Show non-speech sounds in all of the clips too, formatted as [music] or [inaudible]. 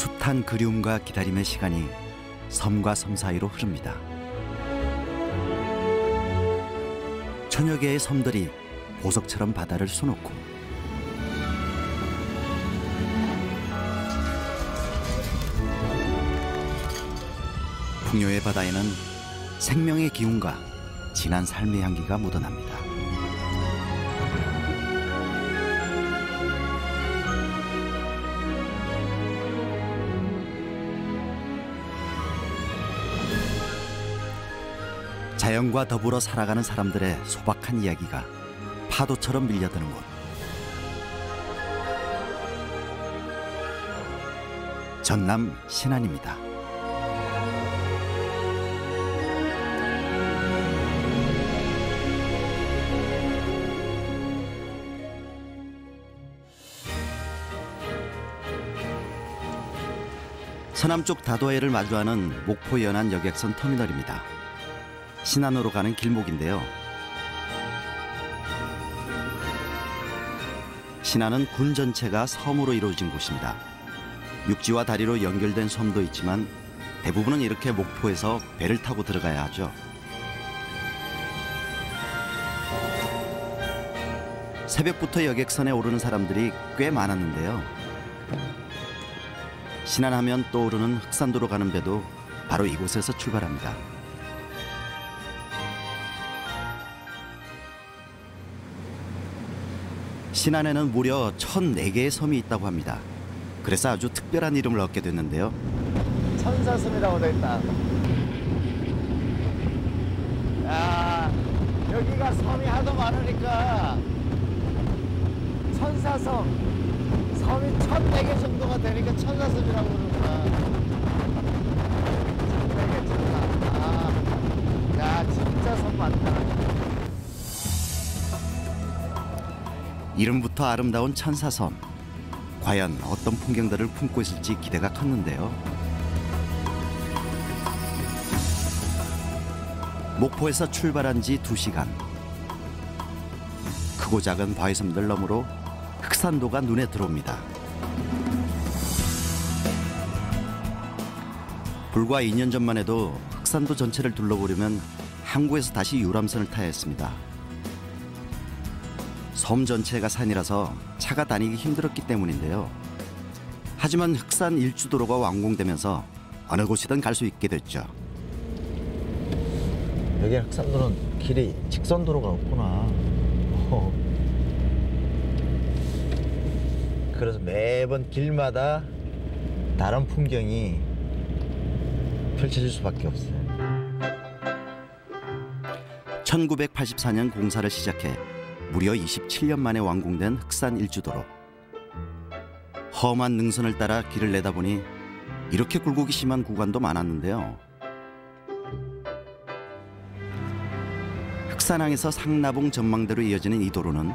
숱한 그리움과 기다림의 시간이 섬과 섬 사이로 흐릅니다. 천여 개의 섬들이 보석처럼 바다를 수놓고 풍요의 바다에는 생명의 기운과 진한 삶의 향기가 묻어납니다. 자연과 더불어 살아가는 사람들의 소박한 이야기가 파도처럼 밀려드는 곳. 전남 신안입니다. 서남쪽 다도해를 마주하는 목포 연안 여객선 터미널입니다. 신안으로 가는 길목인데요. 신안은 군 전체가 섬으로 이루어진 곳입니다. 육지와 다리로 연결된 섬도 있지만 대부분은 이렇게 목포에서 배를 타고 들어가야 하죠. 새벽부터 여객선에 오르는 사람들이 꽤 많았는데요. 신안하면 떠오르는 흑산도로 가는 배도 바로 이곳에서 출발합니다. 신안에는 무려 1,004개의 섬이 있다고 합니다. 그래서 아주 특별한 이름을 얻게 됐는데요. 천사섬이라고 돼 있다. 야, 여기가 섬이 하도 많으니까 천사섬. 섬이 천네 개 정도가 되니까 천사섬이라고 그러는구나. 천네 개 천사. 아, 야, 진짜 섬 많다. 이름부터 아름다운 천사섬. 과연 어떤 풍경들을 품고 있을지 기대가 컸는데요. 목포에서 출발한 지 2시간. 크고 작은 바위 섬들 너머로 흑산도가 눈에 들어옵니다. 불과 2년 전만 해도 흑산도 전체를 둘러보려면 항구에서 다시 유람선을 타야 했습니다. 섬 전체가 산이라서 차가 다니기 힘들었기 때문인데요. 하지만 흑산 일주도로가 완공되면서 어느 곳이든 갈 수 있게 됐죠. 여기 흑산도는 길이 직선 도로가 없구나. 어. 그래서 매번 길마다 다른 풍경이 펼쳐질 수밖에 없어요. 1984년 공사를 시작해 무려 27년 만에 완공된 흑산 일주도로. 험한 능선을 따라 길을 내다보니 이렇게 굴곡이 심한 구간도 많았는데요. 흑산항에서 상나봉 전망대로 이어지는 이 도로는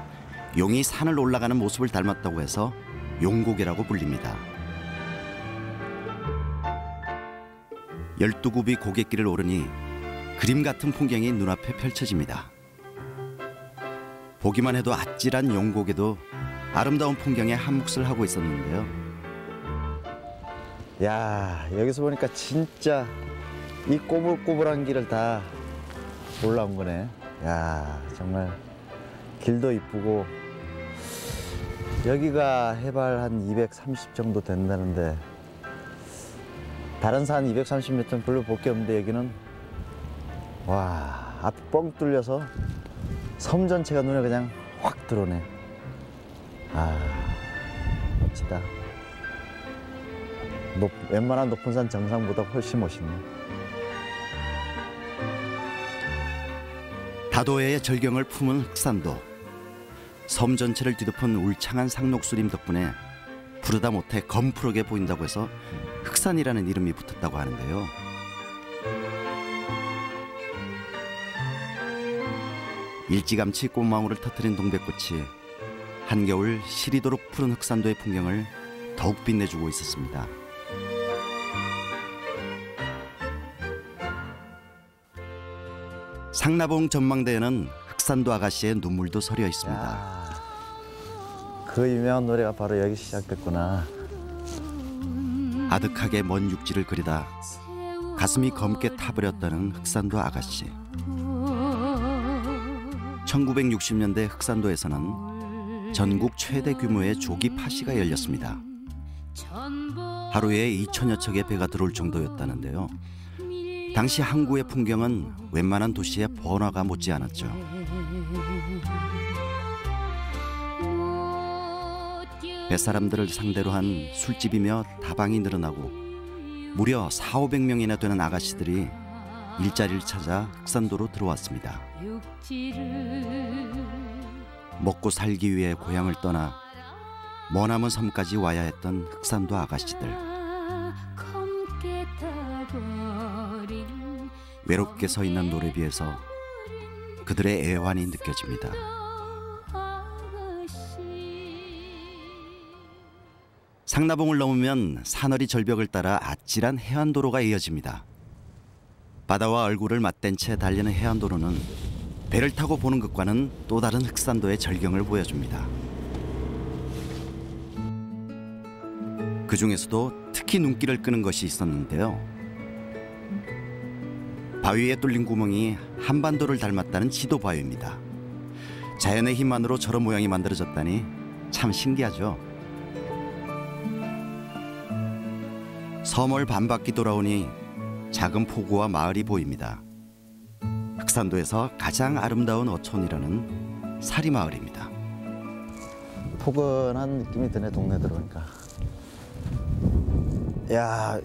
용이 산을 올라가는 모습을 닮았다고 해서 용곡이라고 불립니다. 12굽이 고갯길을 오르니 그림 같은 풍경이 눈앞에 펼쳐집니다. 보기만 해도 아찔한 용곡에도 아름다운 풍경에 한 몫을 하고 있었는데요. 야 여기서 보니까 진짜 이 꼬불꼬불한 길을 다 올라온 거네. 야 정말 길도 이쁘고 여기가 해발 한 230 정도 된다는데 다른 산 230m는 별로 볼 게 없는데 여기는 와 앞이 뻥 뚫려서 섬 전체가 눈에 그냥 확 들어오네. 아 멋지다. 높, 웬만한 높은 산 정상보다 훨씬 멋있네. 다도해의 절경을 품은 흑산도. 섬 전체를 뒤덮은 울창한 상록수림 덕분에 부르다 못해 검푸르게 보인다고 해서 흑산이라는 이름이 붙었다고 하는데요. 일찌감치 꽃망울을 터뜨린 동백꽃이 한겨울 시리도록 푸른 흑산도의 풍경을 더욱 빛내주고 있었습니다. 상나봉 전망대에는 흑산도 아가씨의 눈물도 서려 있습니다. 야, 그 유명한 노래가 바로 여기 시작됐구나. 아득하게 먼 육지를 그리다 가슴이 검게 타버렸다는 흑산도 아가씨. 1960년대 흑산도에서는 전국 최대 규모의 조기 파시가 열렸습니다. 하루에 2천여 척의 배가 들어올 정도였다는데요. 당시 항구의 풍경은 웬만한 도시의 번화가 못지않았죠. 뱃사람들을 상대로 한 술집이며 다방이 늘어나고 무려 4, 500명이나 되는 아가씨들이 일자리를 찾아 흑산도로 들어왔습니다. 먹고 살기 위해 고향을 떠나 머나먼 섬까지 와야 했던 흑산도 아가씨들. 외롭게 서 있는 노래비에서 그들의 애환이 느껴집니다. 상나봉을 넘으면 사너리 절벽을 따라 아찔한 해안도로가 이어집니다. 바다와 얼굴을 맞댄 채 달리는 해안도로는 배를 타고 보는 것과는 또 다른 흑산도의 절경을 보여줍니다. 그 중에서도 특히 눈길을 끄는 것이 있었는데요. 바위에 뚫린 구멍이 한반도를 닮았다는 지도 바위입니다. 자연의 힘만으로 저런 모양이 만들어졌다니 참 신기하죠. 섬을 반바퀴 돌아오니 작은 포구와 마을이 보입니다. 흑산도에서 가장 아름다운 어촌이라는 사리마을입니다. 포근한 느낌이 드네 동네 들어오니까 야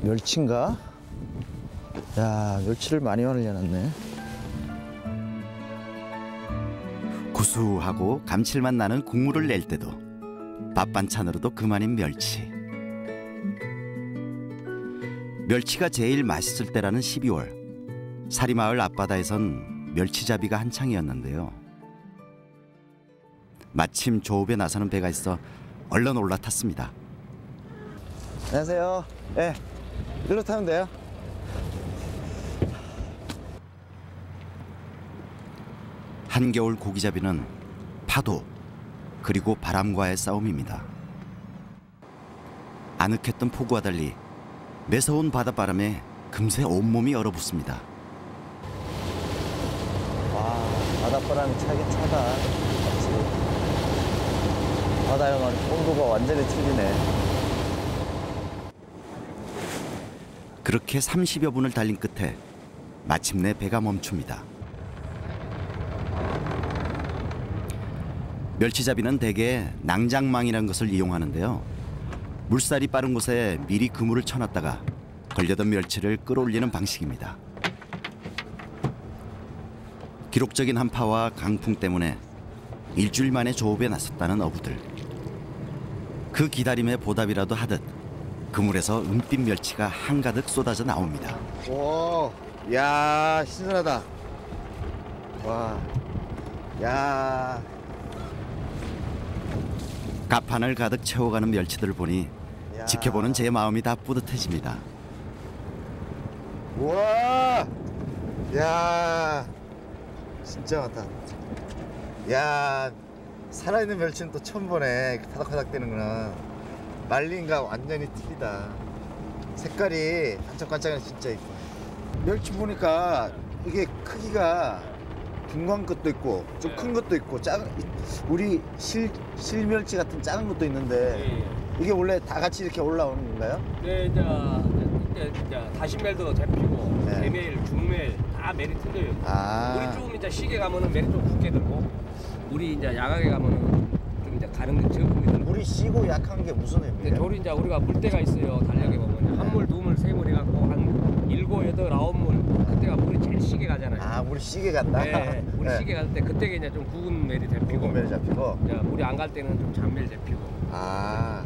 멸치인가? 야 멸치를 많이 말려놨네 구수하고 감칠맛 나는 국물을 낼 때도 밥 반찬으로도 그만인 멸치. 멸치가 제일 맛있을 때라는 12월 사리마을 앞바다에선 멸치잡이가 한창이었는데요. 마침 조업에 나서는 배가 있어 얼른 올라탔습니다. 안녕하세요 예 일로 타면 돼요 한겨울 고기잡이는 파도 그리고 바람과의 싸움입니다. 아늑했던 포구와 달리 매서운 바닷바람에 금세 온몸이 얼어붙습니다. 와 바닷바람이 차긴 차다 말 온도가 완전히 틀리네 그렇게 30여 분을 달린 끝에 마침내 배가 멈춥니다. 멸치잡이는 대개 낭장망이라는 것을 이용하는데요. 물살이 빠른 곳에 미리 그물을 쳐놨다가 걸려던 멸치를 끌어올리는 방식입니다. 기록적인 한파와 강풍 때문에 일주일 만에 조업에 나섰다는 어부들. 그 기다림에 보답이라도 하듯 그물에서 은빛 멸치가 한가득 쏟아져 나옵니다. 오, 야 신선하다. 와, 야, 갑판을 가득 채워가는 멸치들을 보니 야. 지켜보는 제 마음이 다 뿌듯해집니다. 와, 야, 진짜 많다. 야, 살아있는 멸치는 또 처음 보네. 파닥파닥 되는구나. 말린가 완전히 틀리다. 색깔이 반짝반짝해 진짜 이뻐. 멸치 보니까 이게 크기가 중간 것도 있고 좀 큰 것도 있고 작은 우리 실 실멸치 같은 작은 것도 있는데 이게 원래 다 같이 이렇게 올라오는 건가요? 네, 이제, 이제, 이제 다시멜도 잡히고 네. 대멜, 중멜 다 멜이 틀려요. 아. 우리 좀 이제 시계 가면은 멜이 좀 굵게 들고 우리 이제 야각에 가면은 좀 이제 가는 게 적음이 들고. 물이 쉬고 약한 게 무슨 의미예요? 조리 이제 우리가 물때가 있어요. 달력에 보면 한 물, 두 물, 세 물 해갖고 한 일곱, 여덟, 아홉 물 그때가 물이 제일 시계 가잖아요. 아, 물이 쉬게 간다. 네, 우리 네. 시계 갈때 그때 가 이제 좀 굵은 멜이 잡히고 붉은 멜 잡히고. 이제 물이 안 갈 때는 좀 잔멜 잡히고 아,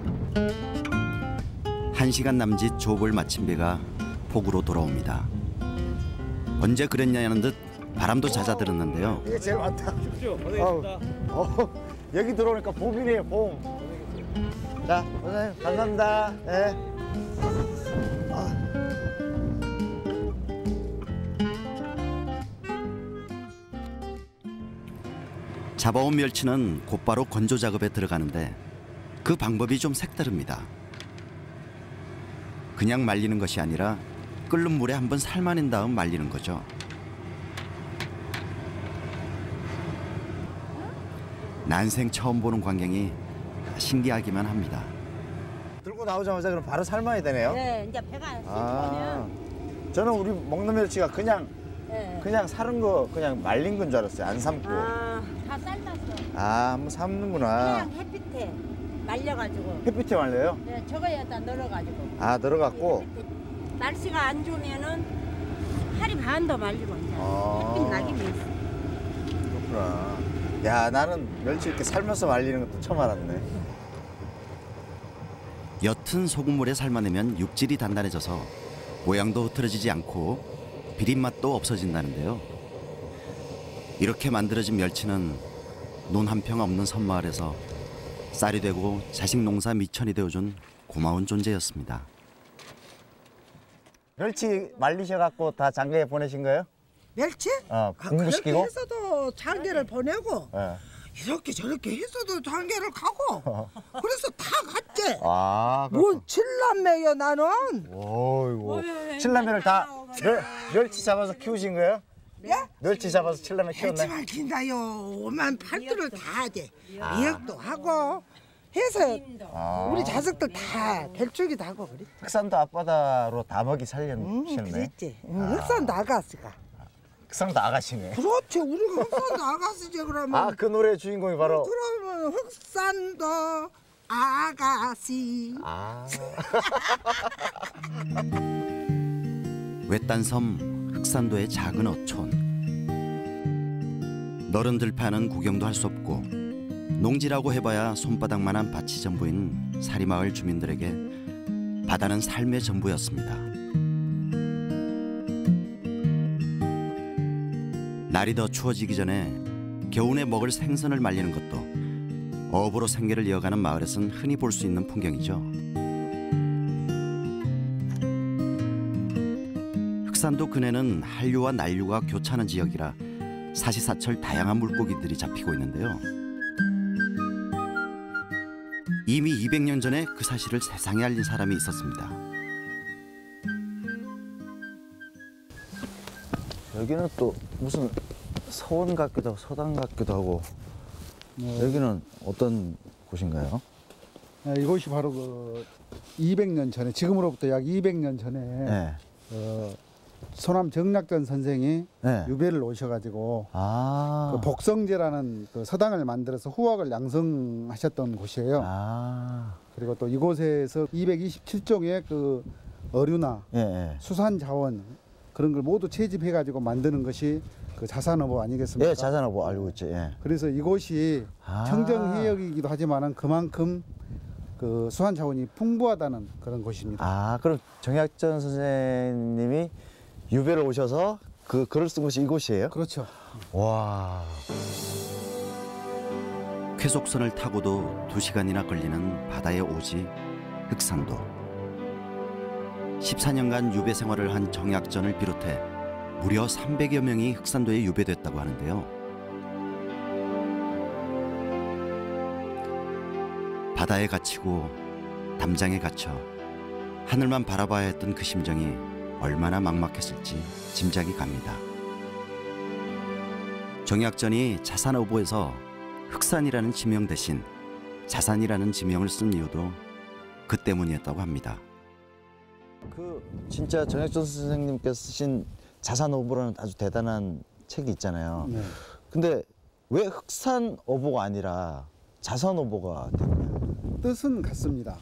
한 시간 남짓 조업을 마친 배가 폭우로 돌아옵니다. 언제 그랬냐는 듯 바람도 잦아들었는데요. 이게 제일 많다. 춥죠? 고생했습니다. 어, 여기 들어오니까 봄이네요, 봄. 자, 선생님, 감사합니다. 네. 아. 잡아온 멸치는 곧바로 건조 작업에 들어가는데 그 방법이 좀 색다릅니다. 그냥 말리는 것이 아니라 끓는 물에 한번 삶아낸 다음 말리는 거죠. 난생 처음 보는 광경이 신기하기만 합니다. 들고 나오자마자 그럼 바로 삶아야 되네요. 네, 이제 배가 아, 씻으면 저는 우리 먹는 멸치가 그냥 네. 그냥 사는 거 그냥 말린 건 줄 알았어요. 안 삶고. 아, 다 삶았어. 아, 한번 삶는구나. 그냥 햇빛에 말려가지고. 햇빛에 말려요? 네, 저거에다 널어가지고. 아. 햇빛. 날씨가 안 좋으면은 하루 반더 말리고 이제 아. 햇빛 나긴 있어. 그렇구나. 야, 나는 멸치 이렇게 삶아서 말리는 것도 처음 알았네. 옅은 소금물에 삶아내면 육질이 단단해져서 모양도 흐트러지지 않고 비린 맛도 없어진다는데요. 이렇게 만들어진 멸치는 논 한평 없는 섬마을에서 쌀이 되고 자식 농사 미천이 되어준 고마운 존재였습니다. 멸치 말리셔갖고 다 장가에 보내신 거예요? 멸치? 어, 아, 공부시키고? 그렇게 해서도 장계를 보내고 예. 이렇게 저렇게 해서도 장계를 가고 [laughs] 그래서 다 갔지. 아, 뭔 칠남매요 나는? 오이고. 칠남매를 다 멸, 멸치 잡아서 키우신 거예요? 예? 멸치 잡아서 칠남매 키웠네. 해지만 긴다요. 오만 팔도를 다 하지. 미역도 하고 해서 아. 우리 자식들 다 별쪽이도 하고 그래. 흑산도 앞바다로 다 먹이 응, 살려주셨네. 그랬지. 응, 흑산 나갔으가. 흑산도 아가씨네. 그렇지. 우리가 흑산 나갔으지 그러면. 아, 그 노래의 주인공이 바로. 그러면 흑산도 아가씨. 아. [laughs] 외딴 섬 흑산도의 작은 어촌. 너른 들판은 구경도 할 수 없고 농지라고 해봐야 손바닥만한 밭이 전부인 사리마을 주민들에게 바다는 삶의 전부였습니다. 날이 더 추워지기 전에 겨우내 먹을 생선을 말리는 것도 어부로 생계를 이어가는 마을에선 흔히 볼 수 있는 풍경이죠. 흑산도 근해는 한류와 난류가 교차하는 지역이라 사시사철 다양한 물고기들이 잡히고 있는데요. 이미 200년 전에 그 사실을 세상에 알린 사람이 있었습니다. 여기는 또 무슨 서원 같기도 하고 서당 같기도 하고 여기는 어떤 곳인가요? 아, 이곳이 바로 그 200년 전에 지금으로부터 약 200년 전에 네. 어, 소남 정락전 선생이 네. 유배를 오셔가지고 아. 그 복성제라는 그 서당을 만들어서 후학을 양성하셨던 곳이에요. 아. 그리고 또 이곳에서 227종의 그 어류나 예, 예. 수산 자원 그런 걸 모두 채집해가지고 만드는 것이 그 자산어보 아니겠습니까? 예, 자산어보 알고 있죠. 예. 그래서 이곳이 아. 청정해역이기도 하지만은 그만큼 그 수산 자원이 풍부하다는 그런 곳입니다. 아, 그럼 정약전 선생님이 유배를 오셔서 그 글을 쓴 곳이 이곳이에요? 그렇죠. 와. 쾌속선을 타고도 두시간이나 걸리는 바다의 오지 흑산도. 14년간 유배 생활을 한 정약전을 비롯해 무려 300여 명이 흑산도에 유배됐다고 하는데요. 바다에 갇히고 담장에 갇혀 하늘만 바라봐야 했던 그 심정이 얼마나 막막했을지 짐작이 갑니다. 정약전이 자산어보에서 흑산이라는 지명 대신 자산이라는 지명을 쓴 이유도 그 때문이었다고 합니다. 그 진짜 정약전 선생님께서 쓰신 자산어보라는 아주 대단한 책이 있잖아요. 네. 근데 왜 흑산어보가 아니라 자산어보가 됐나요? 뜻은 같습니다.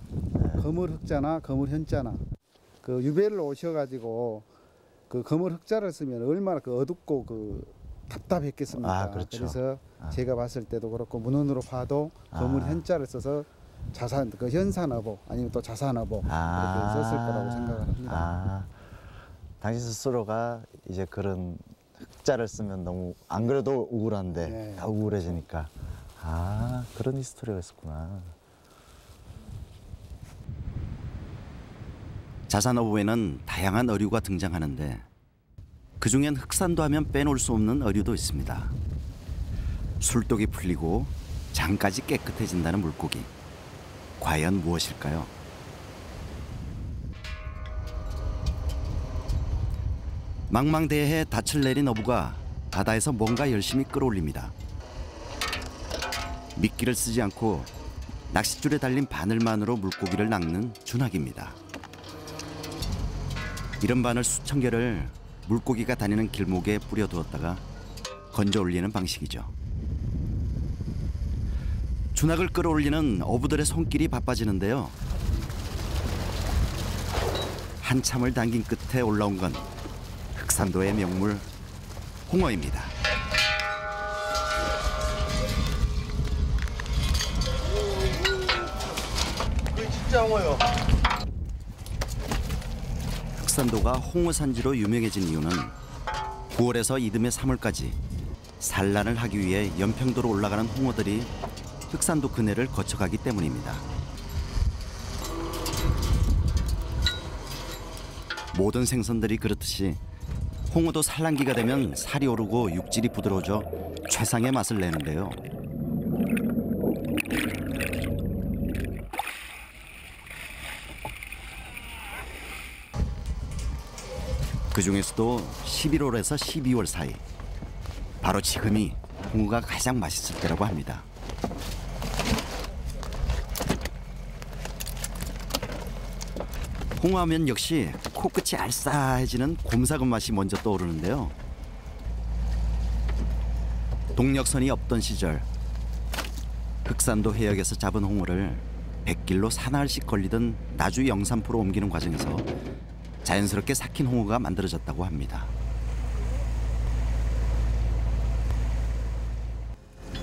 거물 흑자나 거물 현자나 그 유배를 오셔가지고 그 거물 흑자를 쓰면 얼마나 그 어둡고 그 답답했겠습니까? 아, 그렇죠. 그래서 아. 제가 봤을 때도 그렇고 문헌으로 봐도 거물 아. 현자를 써서 자산 그 현산어보 아니면 또 자산어보 아. 이렇게 썼을 거라고 생각을 합니다. 아, 당신 스스로가 이제 그런 흑자를 쓰면 너무 안 그래도 우울한데 네. 다 우울해지니까 아 그런 히스토리가 있었구나. 자산어보에는 다양한 어류가 등장하는데 그 중엔 흑산도 하면 빼놓을 수 없는 어류도 있습니다. 술독이 풀리고 장까지 깨끗해진다는 물고기. 과연 무엇일까요? 망망대해에 닻을 내린 어부가 바다에서 뭔가 열심히 끌어올립니다. 미끼를 쓰지 않고 낚싯줄에 달린 바늘만으로 물고기를 낚는 준학입니다. 이런 바늘 수천 개를 물고기가 다니는 길목에 뿌려두었다가 건져 올리는 방식이죠. 준학을 끌어올리는 어부들의 손길이 바빠지는데요. 한참을 당긴 끝에 올라온 건 흑산도의 명물 홍어입니다. 진짜 홍어요. 흑산도가 홍어 산지로 유명해진 이유는 9월에서 이듬해 3월까지 산란을 하기 위해 연평도로 올라가는 홍어들이 흑산도 그네를 거쳐가기 때문입니다. 모든 생선들이 그렇듯이 홍어도 산란기가 되면 살이 오르고 육질이 부드러워져 최상의 맛을 내는데요. 그 중에서도 11월에서 12월 사이 바로 지금이 홍어가 가장 맛있을 때라고 합니다. 홍어하면 역시 코끝이 알싸해지는 곰삭은 맛이 먼저 떠오르는데요. 동력선이 없던 시절 흑산도 해역에서 잡은 홍어를 100길로 사나흘씩 걸리던 나주 영산포로 옮기는 과정에서 자연스럽게 삭힌 홍어가 만들어졌다고 합니다.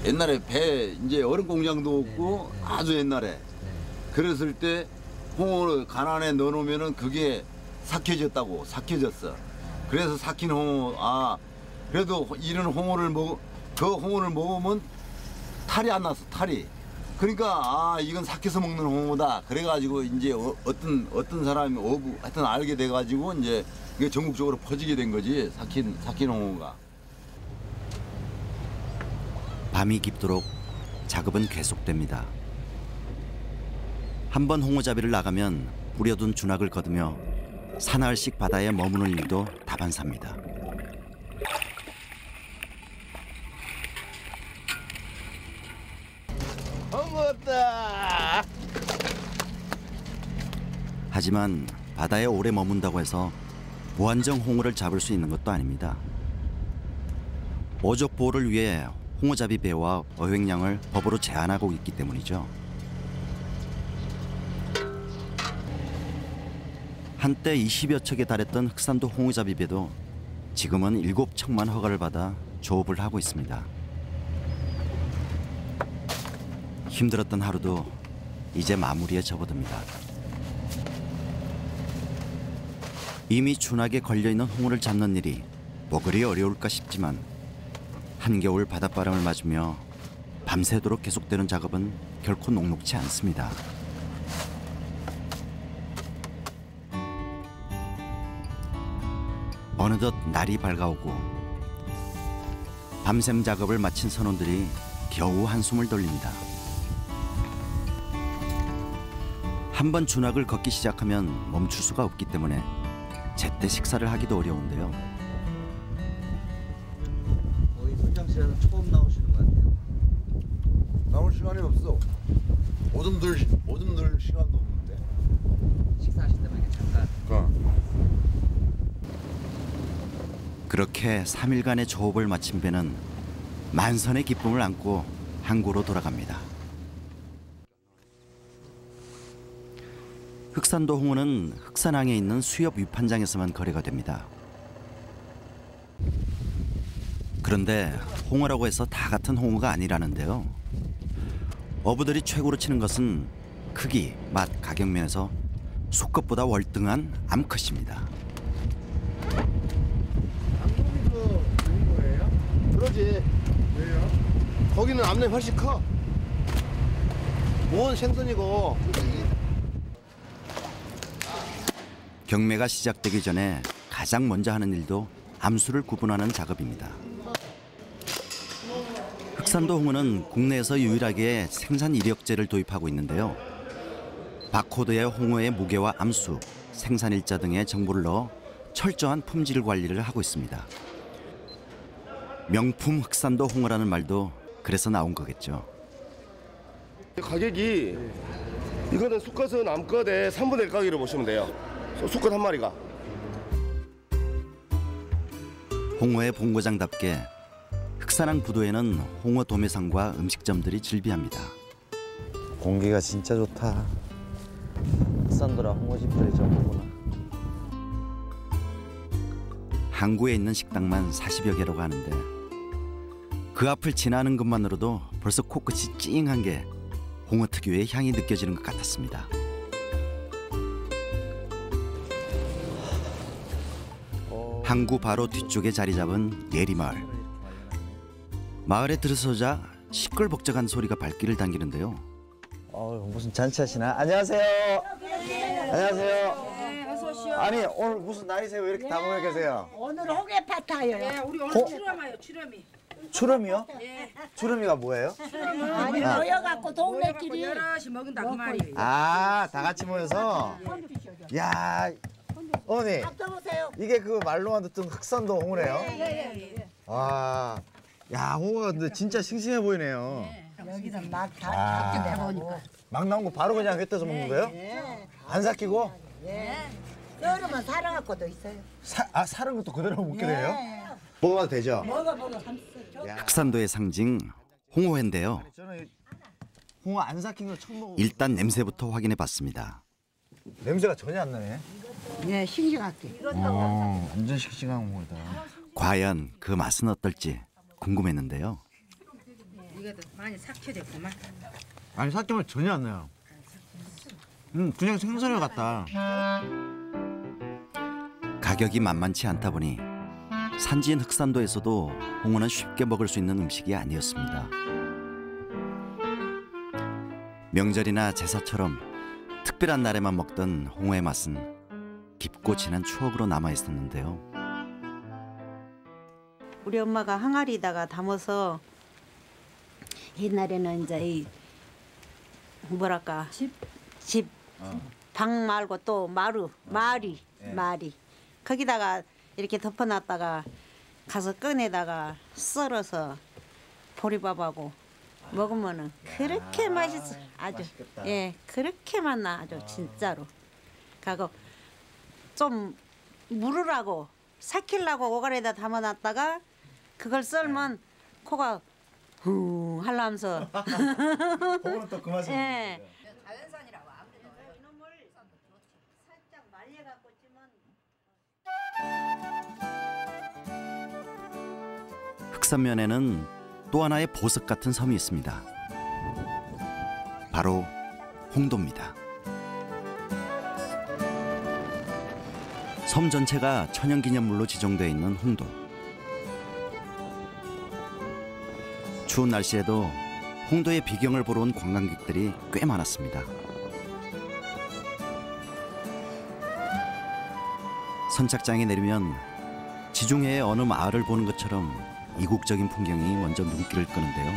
옛날에 배 이제 얼음 공장도 없고 아주 옛날에 그랬을 때 홍어를 간 안에 넣어놓으면은 그게 삭혀졌다고 삭혀졌어. 그래서 삭힌 홍어 아 그래도 이런 홍어를 먹그 홍어를 먹으면 탈이 안 났어 탈이. 그러니까 아 이건 삭혀서 먹는 홍어다. 그래가지고 이제 어, 떤 어떤 사람이 어부 하여튼 알게 돼가지고 이제 이게 전국적으로 퍼지게 된 거지 삭힌 삭힌 홍어가. 밤이 깊도록 작업은 계속됩니다. 한 번 홍어잡이를 나가면 뿌려둔 준학을 거두며 사나흘씩 바다에 머무는 일도 다반사입니다. 홍어다. 하지만 바다에 오래 머문다고 해서 무한정 홍어를 잡을 수 있는 것도 아닙니다. 어족 보호를 위해 홍어잡이 배와 어획량을 법으로 제한하고 있기 때문이죠. 한때 20여 척에 달했던 흑산도 홍어잡이 배도 지금은 7척만 허가를 받아 조업을 하고 있습니다. 힘들었던 하루도 이제 마무리에 접어듭니다. 이미 준하게 걸려있는 홍어를 잡는 일이 뭐 그리 어려울까 싶지만 한겨울 바닷바람을 맞으며 밤새도록 계속되는 작업은 결코 녹록지 않습니다. 어느덧 날이 밝아오고 밤샘 작업을 마친 선원들이 겨우 한숨을 돌립니다. 한번 준학을 걷기 시작하면 멈출 수가 없기 때문에 제때 식사를 하기도 어려운데요. 거의 손장실에서 처음 나오시는 것 같아요. 나올 시간이 없어. 오줌 들 시- 오줌 들 시간도 없는데. 식사하신다면 이렇게 잠깐 그러니까. 그렇게 3일간의 조업을 마친 배는 만선의 기쁨을 안고 항구로 돌아갑니다. 흑산도 홍어는 흑산항에 있는 수협 위판장에서만 거래가 됩니다. 그런데 홍어라고 해서 다 같은 홍어가 아니라는데요. 어부들이 최고로 치는 것은 크기, 맛, 가격 면에서 수컷보다 월등한 암컷입니다. 그러지. 왜요? 거기는 암내 훨씬 커. 뭔 생선이고. 경매가 시작되기 전에 가장 먼저 하는 일도 암수를 구분하는 작업입니다. 흑산도 홍어는 국내에서 유일하게 생산 이력제를 도입하고 있는데요. 바코드에 홍어의 무게와 암수, 생산 일자 등의 정보를 넣어 철저한 품질 관리를 하고 있습니다. 명품 흑산도 홍어라는 말도 그래서 나온 거겠죠. 가격이 이거는 수컷은 암컷의 3분의 1 가격으로 보시면 돼요. 수컷 한 마리가. 홍어의 본고장답게 흑산항 부두에는 홍어 도매상과 음식점들이 즐비합니다. 공기가 진짜 좋다. 흑산도라 홍어집들이 전부구나. 항구에 있는 식당만 40여 개라고 하는데 그 앞을 지나는 것만으로도 벌써 코끝이 찡한 게 홍어 특유의 향이 느껴지는 것 같았습니다. 항구 바로 뒤쪽에 자리 잡은 예리마을. 마을에 들어서자 시끌벅적한 소리가 발길을 당기는데요. 어, 무슨 잔치하시나? 안녕하세요. 안녕하세요. 아니 오늘 무슨 날이세요? 왜 이렇게 다 모여 계세요? 오늘 호개 파타요. 우리 오늘 출연해요 출연이. 추름이요? 추름이가 뭐예요? 아니 모여갖고 동네끼리 여럿이 먹는다 그 말이에요. 아, 다 같이 모여서. 야, 어머니 떠보세요. 이게 그 말로만 듣던 흑산도 홍어네요. 와, 야 홍어가 근데 진짜 싱싱해 보이네요. 여기는 막다 아. 내보니까. 막 나온 거 바로 그냥 회 떠서 먹는 거예요? 안 삭히고? 여름은 살아갖고도 있어요. 사, 아 사는 것도 그대로 먹게 돼요? 먹어봐도 되죠? 먹어 먹어. 흑산도의 상징 홍어회인데요. 홍어 안 삭힌 걸 처음 먹어. 일단 냄새부터 확인해 봤습니다. 냄새가 전혀 안 나네. 네 싱싱하게. 어, 완전 싱싱한 홍어다. 과연 그 맛은 어떨지 궁금했는데요. 이것도 많이 삭혀졌구만. 아니 삭힌 전혀 안 나요. 음, 그냥 생선회 같다. 가격이 만만치 않다 보니 산지인 흑산도에서도 홍어는 쉽게 먹을 수 있는 음식이 아니었습니다. 명절이나 제사처럼 특별한 날에만 먹던 홍어의 맛은 깊고 진한 추억으로 남아 있었는데요. 우리 엄마가 항아리에다가 담아서 옛날에는 이제 이 뭐랄까 집? 방 말고 또 마루 마리 마리. 거기다가 이렇게 덮어놨다가 가서 꺼내다가 썰어서 보리밥하고 먹으면은 그렇게 맛있어. 아주. 맛있겠다. 예 그렇게 맛나 아주 진짜로. 가고 좀 물으라고 삭히려고 오가리에다 담아놨다가 그걸 썰면 코가 후 할라면서 홍어는 또그 맛을 예. 흑산면에는 또 하나의 보석 같은 섬이 있습니다. 바로 홍도입니다. 섬 전체가 천연기념물로 지정되어 있는 홍도. 추운 날씨에도 홍도의 비경을 보러 온 관광객들이 꽤 많았습니다. 선착장에 내리면 지중해의 어느 마을을 보는 것처럼 이국적인 풍경이 먼저 눈길을 끄는데요.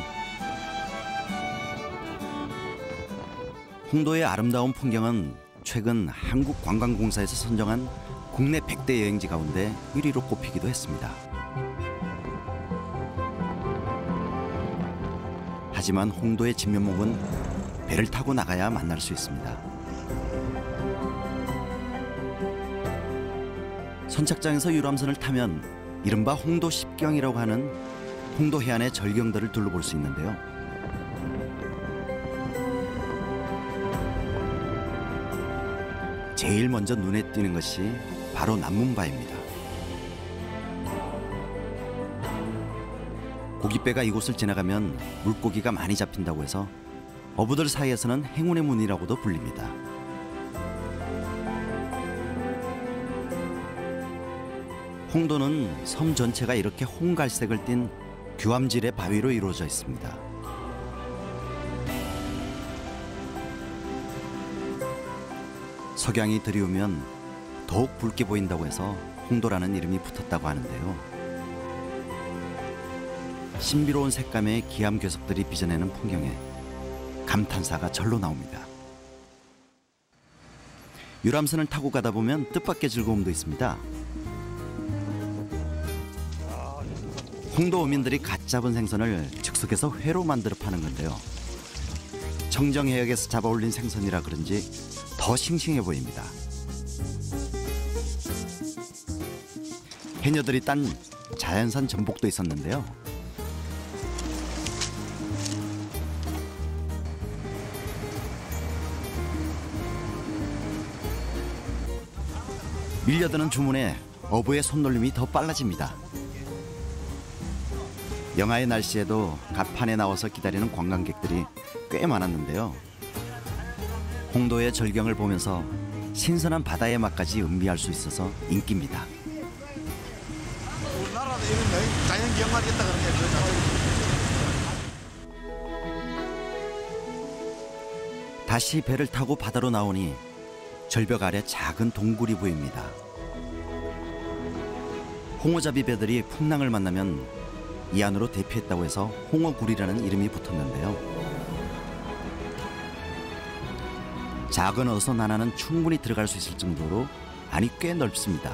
홍도의 아름다운 풍경은 최근 한국관광공사에서 선정한 국내 100대 여행지 가운데 1위로 꼽히기도 했습니다. 하지만 홍도의 진면목은 배를 타고 나가야 만날 수 있습니다. 선착장에서 유람선을 타면 이른바 홍도 십경이라고 하는 홍도 해안의 절경들을 둘러볼 수 있는데요. 제일 먼저 눈에 띄는 것이 바로 남문바입니다. 고깃배가 이곳을 지나가면 물고기가 많이 잡힌다고 해서 어부들 사이에서는 행운의 문이라고도 불립니다. 홍도는 섬 전체가 이렇게 홍갈색을 띤 규암질의 바위로 이루어져 있습니다. 석양이 들이오면 더욱 붉게 보인다고 해서 홍도라는 이름이 붙었다고 하는데요. 신비로운 색감의 기암 괴석들이 빚어내는 풍경에 감탄사가 절로 나옵니다. 유람선을 타고 가다 보면 뜻밖의 즐거움도 있습니다. 홍도 어민들이 갓 잡은 생선을 즉석에서 회로 만들어 파는 건데요. 청정해역에서 잡아올린 생선이라 그런지 더 싱싱해 보입니다. 해녀들이 딴 자연산 전복도 있었는데요. 밀려드는 주문에 어부의 손놀림이 더 빨라집니다. 영하의 날씨에도 갓판에 나와서 기다리는 관광객들이 꽤 많았는데요. 홍도의 절경을 보면서 신선한 바다의 맛까지 음미할 수 있어서 인기입니다. 자연 있다 그런 게 그렇잖아요. 다시 배를 타고 바다로 나오니 절벽 아래 작은 동굴이 보입니다. 홍어잡이 배들이 풍랑을 만나면 이 안으로 대피했다고 해서 홍어굴이라는 이름이 붙었는데요. 작은 어선 하나는 충분히 들어갈 수 있을 정도로 안이 꽤 넓습니다.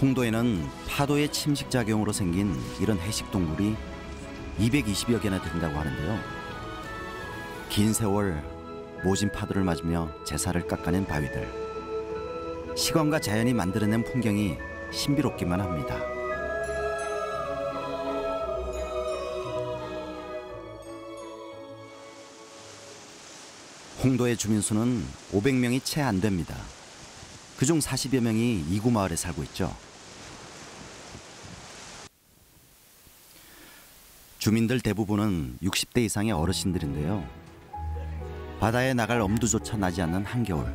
홍도에는 파도의 침식 작용으로 생긴 이런 해식 동굴이 220여 개나 된다고 하는데요. 긴 세월 모진 파도를 맞으며 제사를 깎아낸 바위들. 시간과 자연이 만들어낸 풍경이 신비롭기만 합니다. 홍도의 주민 수는 500명이 채 안 됩니다. 그중 40여 명이 이구 마을에 살고 있죠. 주민들 대부분은 60대 이상의 어르신들인데요. 바다에 나갈 엄두조차 나지 않는 한겨울.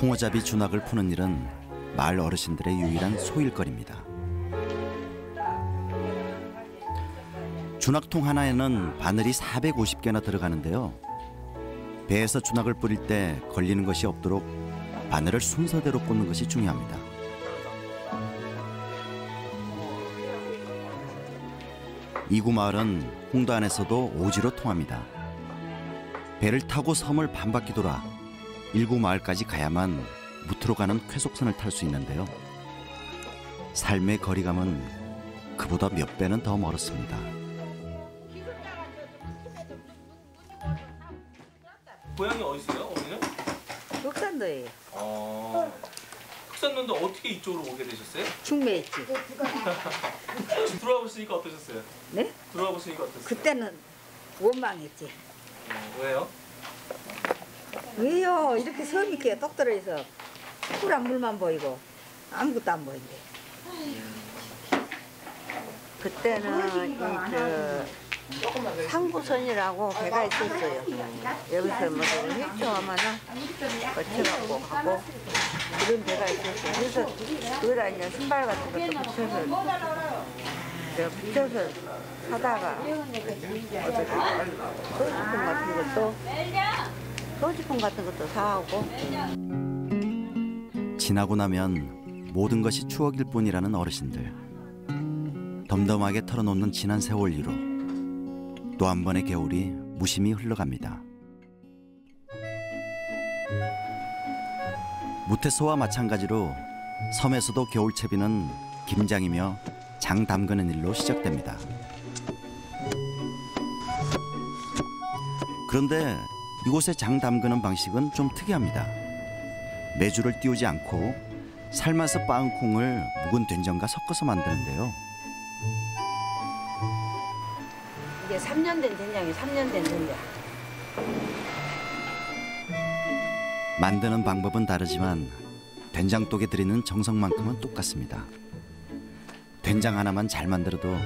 홍어잡이 준학을 푸는 일은 마을 어르신들의 유일한 소일거리입니다. 준학통 하나에는 바늘이 450개나 들어가는데요. 배에서 준학을 뿌릴 때 걸리는 것이 없도록 바늘을 순서대로 꽂는 것이 중요합니다. 이구 마을은 홍도 안에서도 오지로 통합니다. 배를 타고 섬을 반바퀴 돌아 일구 마을까지 가야만 무트로 가는 쾌속선을 탈 수 있는데요. 삶의 거리감은 그보다 몇 배는 더 멀었습니다. 고향이 어디세요. 어. 흑산도인데 어떻게 이쪽으로 오게 되셨어요? 중매했지. 지금 들어와 보시니까 어떠셨어요? 네? 들어와 보시니까 어떠셨어요? 그때는 원망했지. 어, 왜요? 왜요? 이렇게 섬 있게 똑 들어있어. 푸란 물만 보이고 아무것도 안 보인대. 그때는 이저 상부선이라고 배가 있었어요. 여기서 무슨 일정하면은 거쳐갖고 가고 그런 배가 있었어요. 그래서 그거다 이제 신발 같은 것도 붙여서 내가 붙여서 사다가 소지품 같은 것도 소지품 같은 것도 사오고 지나고 나면 모든 것이 추억일 뿐이라는 어르신들. 덤덤하게 털어놓는 지난 세월 위로 또 한 번의 겨울이 무심히 흘러갑니다. 무태소와 마찬가지로 섬에서도 겨울채비는 김장이며 장 담그는 일로 시작됩니다. 그런데 이곳의 장 담그는 방식은 좀 특이합니다. 메주를 띄우지 않고 삶아서 빻은 콩을 묵은 된장과 섞어서 만드는데요. 이게 3년 된 된장이 3년 된 된장. 만드는 방법은 다르지만 된장독에 들이는 정성만큼은 똑같습니다. 된장 하나만 잘 만들어도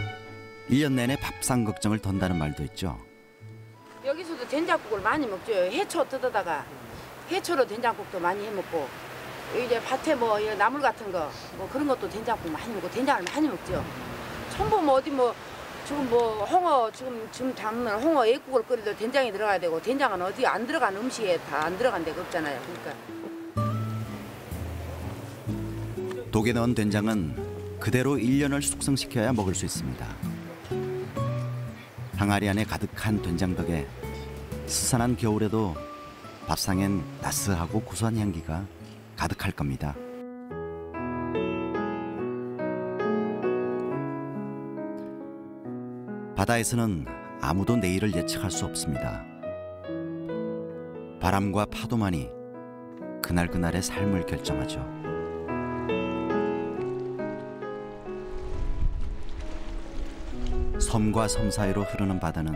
1년 내내 밥상 걱정을 던다는 말도 있죠. 여기서도 된장국을 많이 먹죠. 해초 뜯어다가 해초로 된장국도 많이 해 먹고 이제 밭에 뭐 나물 같은 거 뭐 그런 것도 된장국 많이 먹고 된장을 많이 먹죠. 첨보 뭐 어디 뭐 지금 뭐 홍어 지금 지금 담는 홍어 애국을 끓여도 된장이 들어가야 되고 된장은 어디 안 들어간 음식에 다 안 들어간 데가 없잖아요. 그러니까 독에 넣은 된장은 그대로 1년을 숙성시켜야 먹을 수 있습니다. 항아리 안에 가득한 된장 덕에 스산한 겨울에도 밥상엔 따스하고 고소한 향기가 가득할 겁니다. 바다에서는 아무도 내일을 예측할 수 없습니다. 바람과 파도만이 그날 그날의 삶을 결정하죠. 섬과 섬 사이로 흐르는 바다는